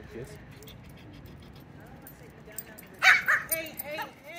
Yes. Hey, hey, hey.